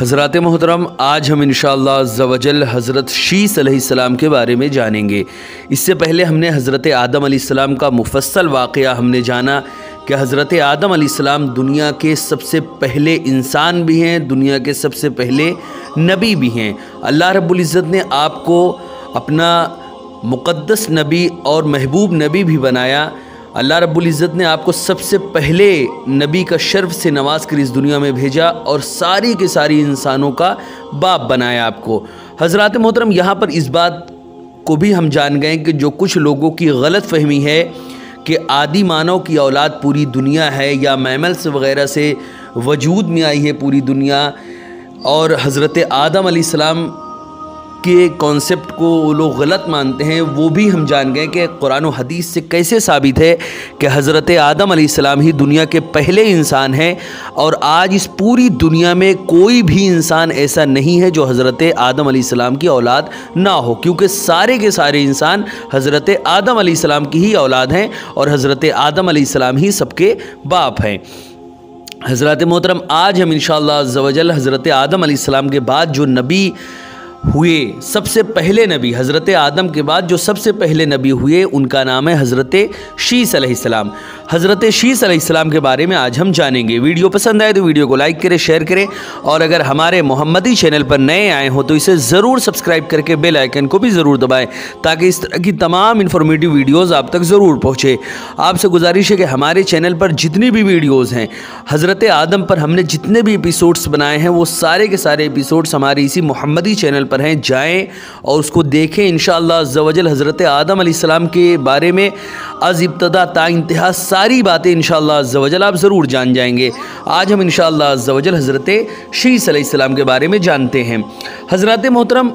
हज़रत मोहतरम, आज हम इन शवजल हज़रत शीस सलाम के बारे में जानेंगे। इससे पहले हमने हज़रत आदम सलाम का मुफसल वाक़ हमने जाना कि हज़रत आदम सलाम दुनिया के सबसे पहले इंसान भी हैं, दुनिया के सबसे पहले नबी भी हैं। अल्लाह रबुल्ज़त ने आपको अपना मुक़दस नबी और महबूब नबी भी बनाया। अल्लाह रब्बुल्ज़त ने आपको सबसे पहले नबी का शर्फ से नवाज़ कर इस दुनिया में भेजा और सारी के सारी इंसानों का बाप बनाया आपको। हज़रत मोहतरम, यहाँ पर इस बात को भी हम जान गए कि जो कुछ लोगों की गलत फहमी है कि आदि मानव की औलाद पूरी दुनिया है या मैमल्स वगैरह से वजूद में आई है पूरी दुनिया, और हज़रत आदम सलाम के कॉन्सेप्ट को वो लोग गलत मानते हैं, वो भी हम जान गए कि कुरान हदीस से कैसे साबित है कि हज़रत आदम सलाम ही दुनिया के पहले इंसान हैं और आज इस पूरी दुनिया में कोई भी इंसान ऐसा नहीं है जो हज़रत आदम सलाम की औलाद ना हो, क्योंकि सारे के सारे इंसान हज़रत आदम सलाम की ही औलाद हैं और हज़रत आदम सलाम ही सबके बाप हैं। हज़रत मोहतरम, आज हम इन शजल हज़रत आदम सलाम के बाद जो नबी हुए सबसे पहले नबी, हज़रत आदम के बाद जो सबसे पहले नबी हुए, उनका नाम है हज़रत शीस अलैहिस्सलाम हज़रत शीस अलैहिस्सलाम के बारे में आज हम जानेंगे। वीडियो पसंद आए तो वीडियो को लाइक करें, शेयर करें और अगर हमारे मोहम्मदी चैनल पर नए आए हों तो इसे ज़रूर सब्सक्राइब करके बेल आइकन को भी ज़रूर दबाएँ ताकि इस तरह की तमाम इन्फॉर्मेटिव वीडियोज़ आप तक ज़रूर पहुँचे। आपसे गुजारिश है कि हमारे चैनल पर जितनी भी वीडियोज़ हैं, हज़रत आदम पर हमने जितने भी एपिसोड्स बनाए हैं, वो सारे के सारे एपिसोड्स हमारे इसी मोहम्मदी चैनल पर हैं, जाएँ और उसको देखें। इन शवजल हज़रत आदम सलाम के बारे में अज़ इब्तदा, ता इंतहा सारी बातें इन शवजल आप ज़रूर जान जाएँगे। आज हम इन शवजल हज़रत शीसम के बारे में जानते हैं। हज़रत मोहतरम,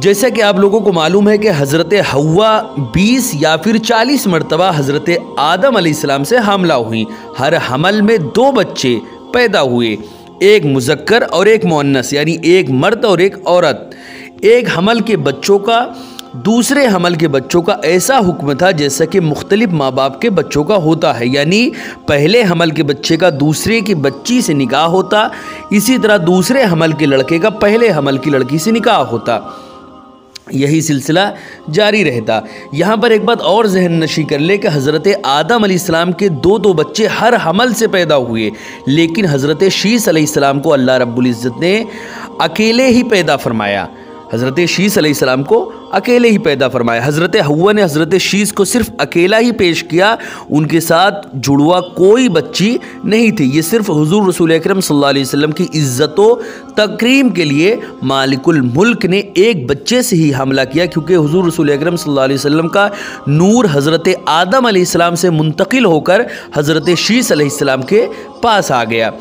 जैसा कि आप लोगों को मालूम है कि हज़रत हवा 20 या फिर 40 मरतबा हज़रत आदम सलाम से हमला हुई। हर हमल में दो बच्चे पैदा हुए। एक मुजक्कर और एक मुन्नस यानी एक मर्द और एक औरत। एक हमल के बच्चों का, दूसरे हमल के बच्चों का ऐसा हुक्म था जैसा कि मुख्तलिफ़ माँ बाप के बच्चों का होता है। यानी पहले हमल के बच्चे का दूसरे की बच्ची से निकाह होता, इसी तरह दूसरे हमल के लड़के का पहले हमल की लड़की से निकाह होता। यही सिलसिला जारी रहता। यहाँ पर एक बात और जहन नशी कर ले कि हज़रत आदम अलैहिस्सलाम के दो दो बच्चे हर हमल से पैदा हुए। लेकिन हज़रत शीस अलैहिस्सलाम को अल्लाह रब्बुल इज़्ज़त ने अकेले ही पैदा फरमाया। हज़रत शीस अलैहिस्सलाम को अकेले ही पैदा फरमाया। हज़रत हवा ने हज़रत शीश को सिर्फ़ अकेला ही पेश किया। उनके साथ जुड़वा कोई बच्ची नहीं थी। ये सिर्फ़ हुजूर रसूल अक्रम वसल्लम की इज़्ज़तों, तकरीम के लिए मालिकुल मुल्क ने एक बच्चे से ही हमला किया, क्योंकि हुजूर रसूल अक्रम वसल्लम का नूर हज़रत आदम आसमाम से मुंतकिल होकर हज़रत शीश के पास आ गया।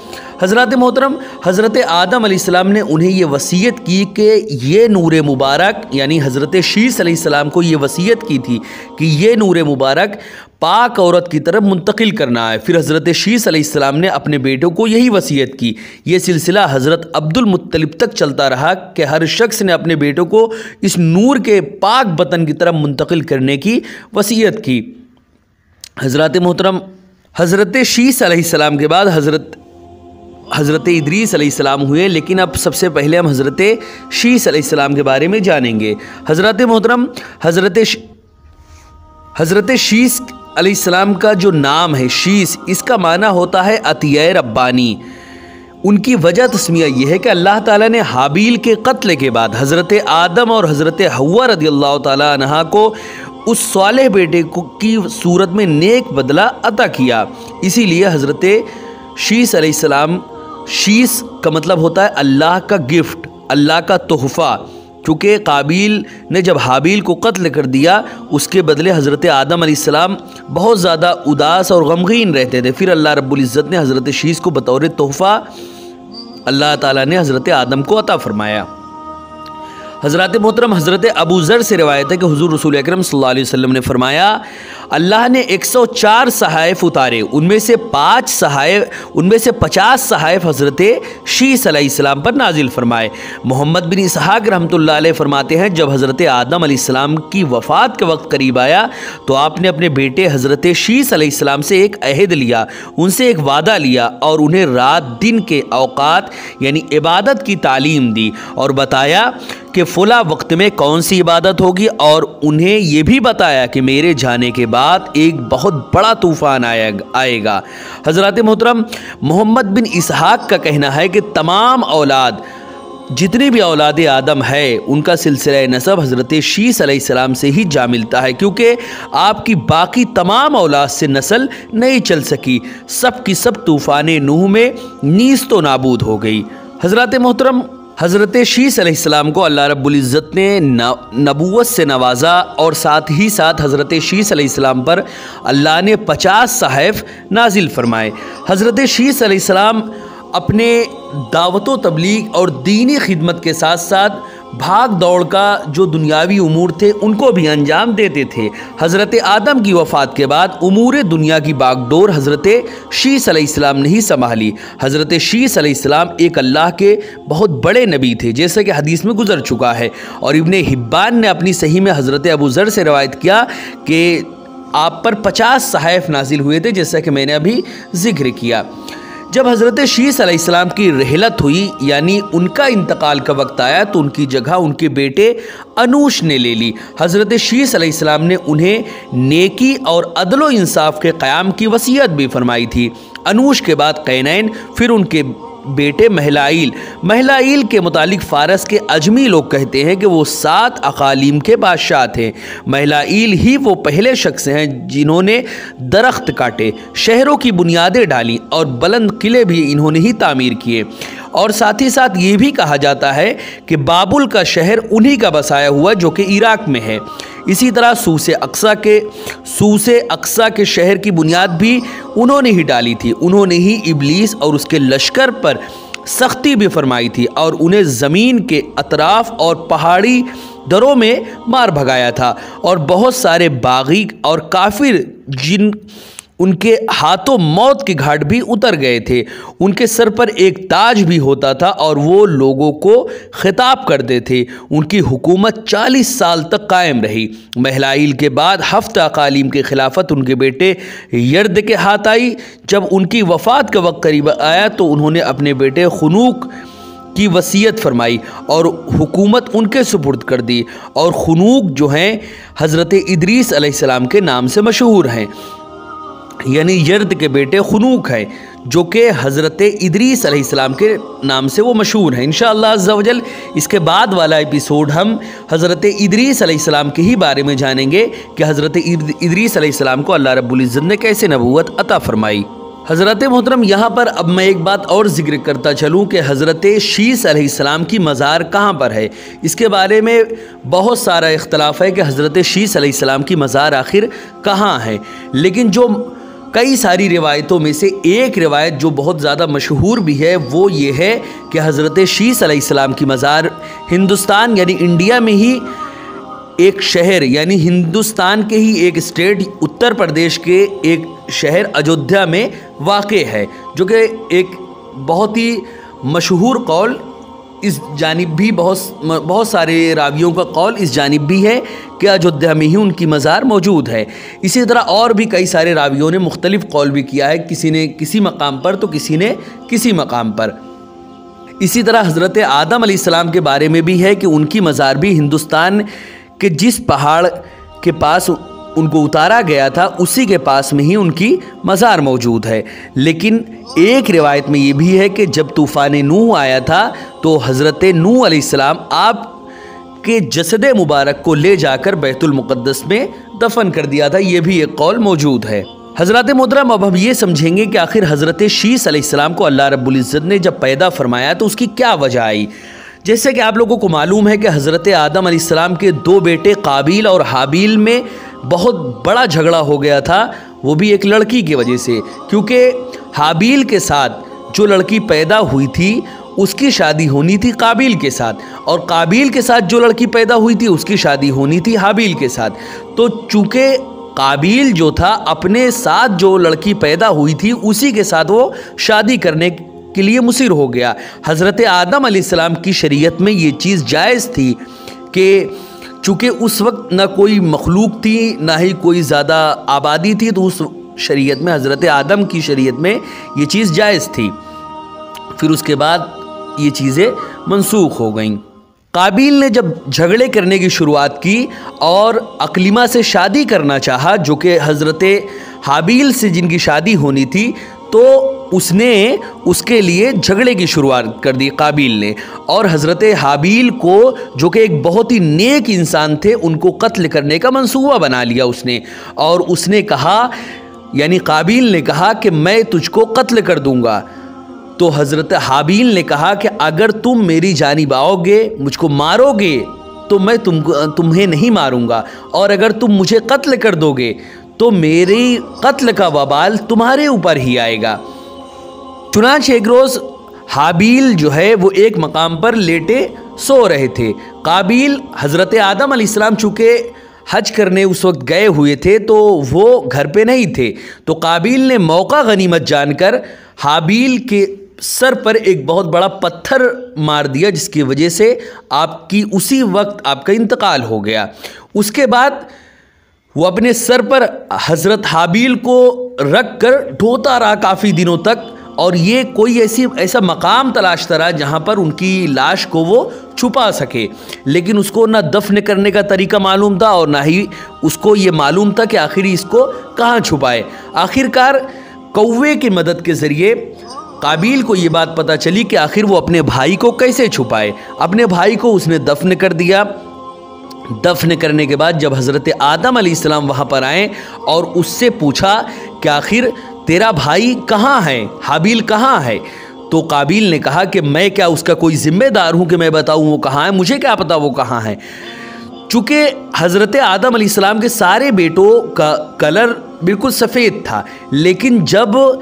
हज़रत मोहतरम, हज़रत आदम आसमाम ने उन्हें यह वसीयत की कि ये नूर मुबारक, यानी हज़रत शीसम को यह वसीयत की थी कि यह नूर मुबारक पाक औरत की तरफ़ मुंतकिल करना है। फिर हज़रत शीसम ने अपने बेटों को यही वसीयत की। ये सिलसिला हज़रत अब्दुलमतलब तक चलता रहा कि हर शख्स ने अपने बेटों को इस नूर के पाक बतन की तरफ़ मुंतकिल करने की वसीयत की। हज़रत मोहतरम, हज़रत शीसम के बाद हज़रत हज़रत इदरीस हुए, लेकिन अब सबसे पहले हम हज़रत शीसम के बारे में जानेंगे। हज़रत मोहतरम, हज़रत हज़रत शीस सलाम का जो नाम है, शीस, इसका माना होता है अतिया रब्बानी। उनकी वजह तस्मिया यह है कि अल्लाह ताला ने हाबील के कत्ल के बाद हज़रत आदम और हज़रत हवा रदी अल्लाह तहा को उस साल बेटे को की सूरत में नेक बदला अता किया। इसीलिए हज़रत शीस शीश का मतलब होता है अल्लाह का गिफ्ट, अल्लाह का तोहफ़ा। चूँकि काबिल ने जब हाबील को कत्ल कर दिया, उसके बदले हज़रत आदम आसमाम बहुत ज़्यादा उदास और गमगीन रहते थे। फिर अल्लाह रब्ज़त ने हज़रत शीश को बतौर तोहफ़ा अल्लाह ताला ने हज़रत आदम को अता फ़रमाया। हज़रत मोहतरम हज़रत अबू ज़र से रवायत है कि हुजूर रसूल अकरम वसल्लम ने फरमाया, अल्लाह ने 104 सहाइफ उतारे, उनमें से पाँच सहाइफ उनमें से 50 सहाइफ हज़रत शीस अलैहिस्सलाम पर नाजिल फरमाए। मोहम्मद बिन इसहाक अलैह फरमाते हैं, जब हज़रत आदम अलैहिस्सलाम की वफ़ात के वक्त करीब आया तो आपने अपने बेटे हज़रत शीस अलैहिस्सलाम से एक अहद लिया, उनसे एक वादा लिया और उन्हें रात दिन के अवकात यानी इबादत की तालीम दी और बताया कि फ़ुला वक्त में कौन सी इबादत होगी और उन्हें यह भी बताया कि मेरे जाने के बाद एक बहुत बड़ा तूफ़ान आएगा। हज़रत मोहतरम, मोहम्मद बिन इसहाक का कहना है कि तमाम औलाद, जितनी भी औलाद आदम है, उनका सिलसिला नसब हज़रत शीस अलैहिस्सलाम से ही जा मिलता है, क्योंकि आपकी बाकी तमाम औलाद से नस्ल नहीं चल सकी। सब की सब तूफ़ान नूह में नीस तो नाबूद हो गई। हज़रत मोहतरम हज़रत शीस अलैहिस्सलाम को अल्लाह रब्बुल इज़्ज़त ने नबूत से नवाजा और साथ ही साथ हज़रत शीस अलैहिस्सलाम पर अल्लाह ने पचास सहाफ़ नाजिल फरमाए। हज़रत शीस अलैहिस्सलाम अपने दावत तबलीग और दीनी खिदमत के साथ साथ भाग दौड़ का जो दुनियावी उमूर थे, उनको भी अंजाम देते थे। हज़रत आदम की वफ़ात के बाद उमूर दुनिया की बागडोर हज़रत शीस अलैहिस्सलाम ने ही संभाली। हज़रत शीस अलैहिस्सलाम एक अल्लाह के बहुत बड़े नबी थे, जैसे कि हदीस में गुजर चुका है। और इबन हिब्बान ने अपनी सही में हज़रत अबू ज़र से रवायत किया कि आप पर पचास सहाफ़ नाजिल हुए थे, जैसा कि मैंने अभी ज़िक्र किया। जब हज़रत शीस अलैहिस्सलाम की रहलत हुई, यानी उनका इंतकाल का वक्त आया तो उनकी जगह उनके बेटे अनूश ने ले ली। हज़रत शीस अलैहिस्सलाम ने उन्हें नेकी और अदलो इंसाफ के क़्याम की वसीयत भी फरमाई थी। अनूश के बाद कैनैन फिर उनके बेटे महलाइल। महलाइल के मुतालिक फ़ारस के अजमी लोग कहते हैं कि वो सात अकालीम के बादशाह थे। महलाइल ही वो पहले शख्स हैं जिन्होंने दरख्त काटे, शहरों की बुनियादें डाली और बुलंद किले भी इन्होंने ही तामीर किए। और साथ ही साथ ये भी कहा जाता है कि बाबुल का शहर उन्हीं का बसाया हुआ जो कि इराक में है। इसी तरह सूसे अक्सा के, सूसे अक्सा के शहर की बुनियाद भी उन्होंने ही डाली थी। उन्होंने ही इबलीस और उसके लश्कर पर सख्ती भी फरमाई थी और उन्हें ज़मीन के अतराफ़ और पहाड़ी दरों में मार भगाया था। और बहुत सारे बागी और काफिर जिन उनके हाथों मौत के घाट भी उतर गए थे। उनके सर पर एक ताज भी होता था और वो लोगों को खिताब करते थे। उनकी हुकूमत चालीस साल तक कायम रही। महलाइल के बाद हफ़्ता कालीम के खिलाफत उनके बेटे यर्द के हाथ आई। जब उनकी वफ़ात का वक्त करीब आया तो उन्होंने अपने बेटे खनूक की वसीयत फरमाई और हुकूमत उनके सुपुर्द कर दी। और खनूक जो हैं, हज़रत इदरीस के नाम से मशहूर हैं। यानी यर्द के बेटे खनूक है, जो कि हज़रत इदरीस अलैहिस्सलाम के नाम से वो मशहूर हैं। इन इसके बाद वाला एपिसोड हम हज़रत इदरीस अलैहिस्सलाम के ही बारे में जानेंगे कि हज़रत इदरीस अलैहिस्सलाम को अल्लाह रब्बुल इज़्ज़त ने कैसे नबूत अता फरमाई। हज़रत मोहतरम, यहाँ पर अब मैं एक बात और ज़िक्र करता चलूँ कि हज़रत शीस अलैहिस्सलाम की मज़ार कहाँ पर है। इसके बारे में बहुत सारा इख्तलाफ है कि हज़रत शीस की मज़ार आखिर कहाँ है। लेकिन जो कई सारी रिवायतों में से एक रिवायत जो बहुत ज़्यादा मशहूर भी है, वो ये है कि हज़रत शीस की मज़ार हिंदुस्तान यानी इंडिया में ही एक शहर, यानी हिंदुस्तान के ही एक स्टेट, उत्तर प्रदेश के एक शहर अयोध्या में वाक़ है, जो कि एक बहुत ही मशहूर कौल इस जानब भी बहुत बहुत सारे रावियों का कौल इस जानब भी है कि अयोध्या में ही उनकी मज़ार मौजूद है। इसी तरह और भी कई सारे रावियों ने मुख्तलिफ़ कौल भी किया है, किसी ने किसी मकाम पर तो किसी ने किसी मकाम पर। इसी तरह हज़रत आदम सलाम के बारे में भी है कि उनकी मज़ार भी हिंदुस्तान के जिस पहाड़ के पास उनको उतारा गया था, उसी के पास में ही उनकी मज़ार मौजूद है। लेकिन एक रिवायत में ये भी है कि जब तूफ़ान नूह आया था तो हज़रत नूह अलैहिस्सलाम आप के जसद मुबारक को ले जाकर बैतुलमुक़द्दस में दफन कर दिया था। ये भी एक कौल मौजूद है। हज़रत मोहतरम, अब हम ये समझेंगे कि आखिर हज़रत शीस अलैहिस्सलाम को अल्लाह रब्बुल इज़्ज़त ने जब पैदा फरमाया तो उसकी क्या वजह आई? जैसे कि आप लोगों को मालूम है कि हज़रत आदम अलैहिस्सलाम के दो बेटे काबिल और हाबिल में बहुत बड़ा झगड़ा हो गया था, वो भी एक लड़की की वजह से। क्योंकि हाबील के साथ जो लड़की पैदा हुई थी, उसकी शादी होनी थी काबिल के साथ। और काबिल के साथ जो लड़की पैदा हुई थी, उसकी शादी होनी थी हाबील के साथ। तो चूँकि काबिल जो था, अपने साथ जो लड़की पैदा हुई थी, उसी के साथ वो शादी करने के लिए मुसिर हो गया। हज़रत आदम की शरीयत में ये चीज़ जायज़ थी कि चूँकि उस वक्त ना कोई मखलूक थी, ना ही कोई ज़्यादा आबादी थी तो उस शरीयत में, हज़रत आदम की शरीयत में ये चीज़ जायज़ थी। फिर उसके बाद ये चीज़ें मनसूख हो गईं। काबिल ने जब झगड़े करने की शुरुआत की और अकलीमा से शादी करना चाहा, जो कि हज़रत हाबिल से जिनकी शादी होनी थी तो उसने उसके लिए झगड़े की शुरुआत कर दी काबिल ने। और हज़रत हाबिल को, जो कि एक बहुत ही नेक इंसान थे, उनको कत्ल करने का मंसूबा बना लिया उसने। और उसने कहा, यानी काबिल ने कहा कि मैं तुझको कत्ल कर दूँगा। तो हज़रत हाबील ने कहा कि अगर तुम मेरी जानिब आओगे, मुझको मारोगे तो मैं तुम तुम्हें नहीं मारूँगा। और अगर तुम मुझे कत्ल कर दोगे तो मेरी कत्ल का वबाल तुम्हारे ऊपर ही आएगा। चुनाच एक रोज़ हाबील जो है, वो एक मकाम पर लेटे सो रहे थे। काबिल हज़रत आदम अलैहिस्सलाम चूँकि हज करने उस वक्त गए हुए थे तो वो घर पे नहीं थे। तो काबिल ने मौका गनीमत जानकर हाबील के सर पर एक बहुत बड़ा पत्थर मार दिया, जिसकी वजह से आपकी उसी वक्त आपका इंतकाल हो गया। उसके बाद वो अपने सर पर हज़रत हाबील को रख कर ढोता रहा काफ़ी दिनों तक। और ये कोई ऐसी, ऐसा मकाम तलाशता रहा जहाँ पर उनकी लाश को वो छुपा सके। लेकिन उसको ना दफन करने का तरीका मालूम था और ना ही उसको ये मालूम था कि आखिर इसको कहाँ छुपाए। आखिरकार कौवे की मदद के ज़रिए काबिल को ये बात पता चली कि आखिर वो अपने भाई को कैसे छुपाए। अपने भाई को उसने दफन कर दिया। दफन करने के बाद जब हज़रत आदम सलाम वहाँ पर आए और उससे पूछा कि आखिर तेरा भाई कहाँ है? हाबिल कहाँ है? तो काबिल ने कहा कि मैं क्या उसका कोई ज़िम्मेदार हूँ कि मैं बताऊँ वो कहाँ है? मुझे क्या पता वो कहाँ है? चूँकि हज़रत आदम सलाम के सारे बेटों का कलर बिल्कुल सफ़ेद था, लेकिन जब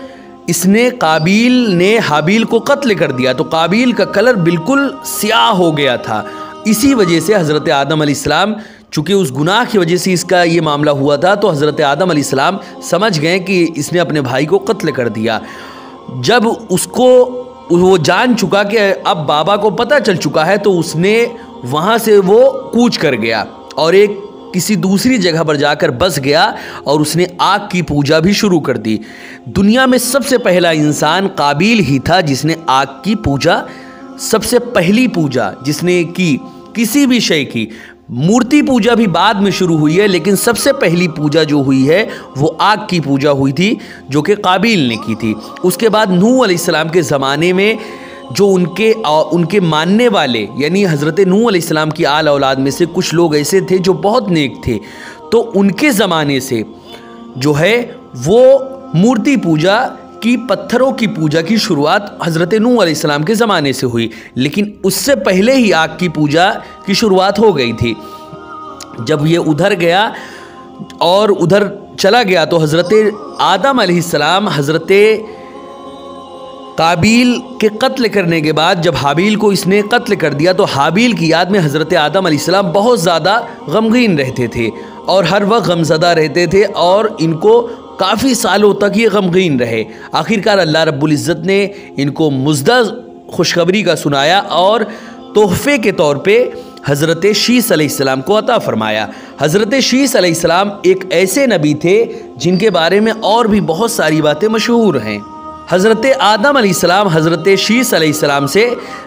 इसने काबिल ने हाबिल को कत्ल कर दिया तो काबिल का कलर बिल्कुल स्याह हो गया था। इसी वजह से हज़रत आदम अलैहिस्सलाम चूँकि उस गुनाह की वजह से इसका ये मामला हुआ था तो हज़रत आदम अलैहिस्सलाम समझ गए कि इसने अपने भाई को कत्ल कर दिया। जब उसको, वो जान चुका कि अब बाबा को पता चल चुका है तो उसने वहाँ से वो कूच कर गया और एक किसी दूसरी जगह पर जाकर बस गया और उसने आग की पूजा भी शुरू कर दी। दुनिया में सबसे पहला इंसान काबिल ही था जिसने आग की पूजा, सबसे पहली पूजा जिसने की, किसी भी शय की। मूर्ति पूजा भी बाद में शुरू हुई है लेकिन सबसे पहली पूजा जो हुई है वो आग की पूजा हुई थी जो कि काबिल ने की थी। उसके बाद नूह अलैहिस्सलाम के ज़माने में जो उनके आ, उनके मानने वाले यानी हज़रत नू अलैहिस्सलाम की आल औलाद में से कुछ लोग ऐसे थे जो बहुत नेक थे। तो उनके ज़माने से जो है वो मूर्ति पूजा की पत्थरों की पूजा की शुरुआत हज़रत नू अलैहिस्सलाम के ज़माने से हुई, लेकिन उससे पहले ही आग की पूजा की शुरुआत हो गई थी। जब ये उधर गया और उधर चला गया तो हज़रत आदम अलैहिस्सलाम हज़रत काबिल के कत्ल करने के बाद जब हाबिल को इसने कत्ल कर दिया तो हाबिल की याद में हज़रत आदम अलैहिस्सलाम बहुत ज़्यादा गमगीन रहते थे और हर वक्त गमजदा रहते थे और इनको काफ़ी सालों तक ये गमगीन रहे। आखिरकार अल्लाह रब्बुल ने इनको मुजदा खुशखबरी का सुनाया और तोहफ़े के तौर पे हज़रत शीस अलैहिस्सलाम को अता फरमाया। हज़रत शीस अलैहिस्सलाम एक ऐसे नबी थे जिनके बारे में और भी बहुत सारी बातें मशहूर हैं। हज़रत आदम सलाम, हज़रत शीस सलाम से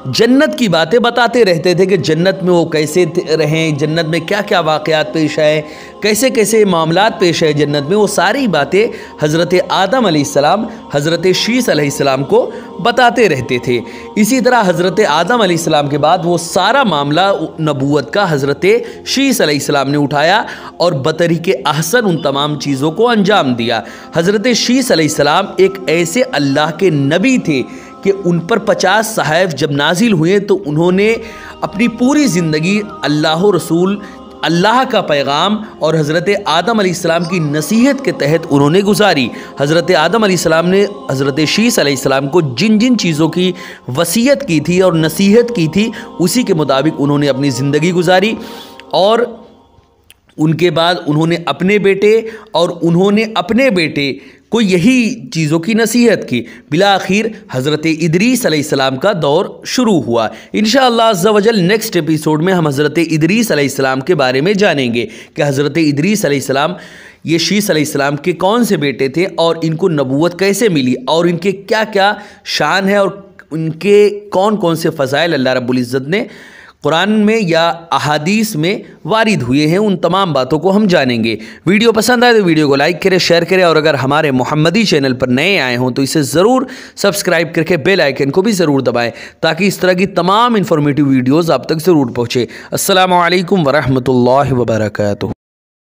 जन्नत की बातें बताते रहते थे कि जन्नत में वो कैसे रहें, जन्नत में क्या क्या वाक़ात पेश आए कैसे कैसे मामला पेश है जन्नत में, वो सारी बातें हज़रत आदम सलाम, हज़रत शीस को बताते रहते थे। इसी तरह हज़रत आदम सलाम के बाद वो सारा मामला नबूत का हज़रत शीस सलाम ने उठाया और बतरीक अहसन उन तमाम चीज़ों को अंजाम दिया। हज़रत शीस एक ऐसे अल्लाह के नबी थे कि उन पर पचास साहब जब नाजिल हुए तो उन्होंने अपनी पूरी ज़िंदगी अल्लाह रसूल अल्लाह का पैगाम और हज़रत आदम आसमाम की नसीहत के तहत उन्होंने गुजारी। हज़रत आदम आसमाम ने हज़रत शीस आसमाम को जिन जिन चीज़ों की वसीयत की थी और नसीहत की थी, उसी के मुताबिक उन्होंने अपनी ज़िंदगी गुजारी और उनके बाद उन्होंने अपने बेटे और उन्होंने अपने बेटे को यही चीज़ों की नसीहत की। बिला आखिर हज़रत इदरीस सलाम का दौर शुरू हुआ। इन शजल नेक्स्ट एपिसोड में हम हज़रत इदरीस सलाम के बारे में जानेंगे कि हज़रत इदरीस सलाम ये शीस सलाम के कौन से बेटे थे और इनको नबूत कैसे मिली और इनके क्या क्या शान है और उनके कौन कौन से फ़ज़ाइल अल्लाह रब्बुल ने कुरान में या अहादीस में वारिद हुए हैं, उन तमाम बातों को हम जानेंगे। वीडियो पसंद आए तो वीडियो को लाइक करें, शेयर करें और अगर हमारे मोहम्मदी चैनल पर नए आए हों तो इसे ज़रूर सब्सक्राइब करके बेल आइकन को भी ज़रूर दबाएँ, ताकि इस तरह की तमाम इन्फॉर्मेटिव वीडियोज़ आप तक ज़रूर पहुँचे। असल वरहमल वर्का